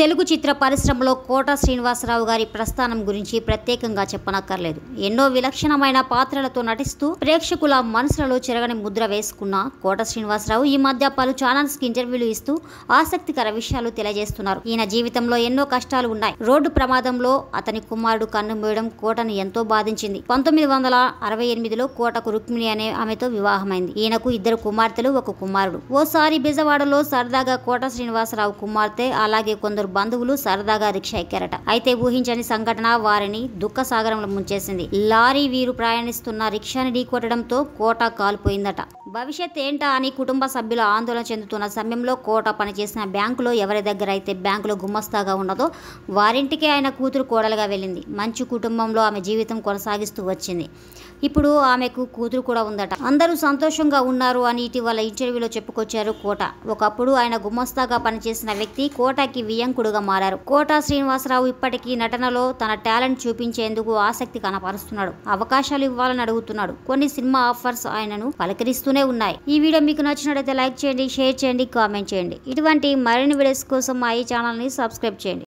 తెలుగు చిత్ర పరిశ్రమలో కోట శ్రీనివాసరావు గారి ప్రస్థానం గురించి ప్రత్యేకంగా చెప్పనక్కర్లేదు. ఎన్నో విలక్షణమైన పాత్రలతో నటిస్తూ ప్రేక్షకుల మనసులలో చెరగని ముద్ర వేసుకున్న కోట శ్రీనివాసరావు ఈ మధ్య పలు ఛానల్స్కి ఇంటర్వ్యూలు ఇస్తూ ఆసక్తికర విషయాలు తెలియజేస్తున్నారు. ఈయన జీవితంలో ఎన్నో కష్టాలు ఉన్నాయి. రోడ్డు ప్రమాదంలో అతని కుమారుడు కన్ను మూయడం కోటను ఎంతో బాధించింది. పంతొమ్మిది వందల అరవై ఎనిమిదిలో కోటకు రుక్మిణి అనే ఆమెతో వివాహమైంది. ఈయనకు ఇద్దరు కుమార్తెలు ఒక కుమారుడు. ఓసారి బెజవాడలో సరదాగా కోట శ్రీనివాసరావు కుమార్తె అలాగే కొందరు బంధువులు సరదాగా రిక్షా ఎక్కారట. అయితే ఊహించని సంఘటన వారిని దుఃఖ సాగరంలో ముంచేసింది. లారీ వీరు ప్రయాణిస్తున్న రిక్షాని ఢీకొట్టడంతో కోట కాలిపోయిందట. భవిష్యత్ ఏంటా అని కుటుంబ సభ్యులు ఆందోళన చెందుతున్న సమయంలో కోట పనిచేసిన బ్యాంకులో ఎవరి దగ్గర అయితే బ్యాంకులో గుమ్మస్తాగా ఉన్నదో వారింటికి ఆయన కూతురు కోడలుగా వెళ్ళింది. మంచి కుటుంబంలో ఆమె జీవితం కొనసాగిస్తూ వచ్చింది. ఇప్పుడు ఆమెకు కూతురు కూడా ఉందట. అందరూ సంతోషంగా ఉన్నారు అని ఇటీవల ఇంటర్వ్యూలో చెప్పుకొచ్చారు కోట. ఒకప్పుడు ఆయన గుమస్తాగా పనిచేసిన వ్యక్తి కోటకి వియంకుడుగా మారారు. కోట శ్రీనివాసరావు ఇప్పటికీ నటనలో తన టాలెంట్ చూపించేందుకు ఆసక్తి కనపరుస్తున్నాడు. అవకాశాలు ఇవ్వాలని అడుగుతున్నాడు. కొన్ని సినిమా ఆఫర్స్ ఆయనను పలకరిస్తూనే ఉన్నాయి. ఈ వీడియో మీకు నచ్చినట్లయితే లైక్ చేయండి షేర్ చేయండి కామెంట్ చేయండి. ఇటువంటి మరిన్ని వీడియోస్ కోసం మా ఈ ఛానల్ని సబ్స్క్రైబ్ చేయండి.